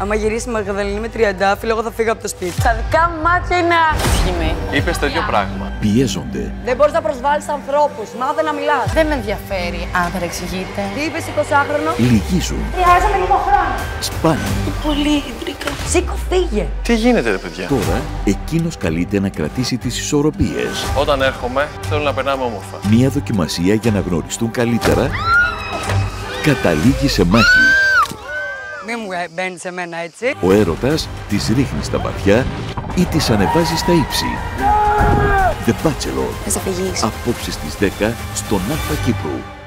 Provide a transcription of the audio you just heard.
Άμα γυρίσει η Μαγδαληνή με τριαντάφυλλο, εγώ θα φύγω από το σπίτι. Τα δικά μου μάτια είναι άσχημοι. Είπες τέτοιο πράγμα. Πιέζονται. Δεν μπορείς να προσβάλλεις ανθρώπους. Μάθε να μιλάς. Δεν με ενδιαφέρει αν παρεξηγείτε. Τι είπες 20χρονο. Λυγίζουν. Χρειάζομαι λίγο χρόνο. Σπάνε. Πολύ ιδρύκα. Σήκω, φύγε. Τι γίνεται, ρε παιδιά; Τώρα εκείνος καλείται να κρατήσει τις ισορροπίες. Όταν έρχομαι, θέλω να περνάμε όμορφα. Μία δοκιμασία για να γνωριστούν καλύτερα καταλήγει σε μάχη. Μην μου ε, μπαίνεις σε μένα έτσι. Ο έρωτας τις ρίχνει στα βαθιά ή τις ανεβάζεις στα ύψη. The Bachelor. Θα σε φυγείς. Απόψε στις 10 στον Αλφα Κύπρου.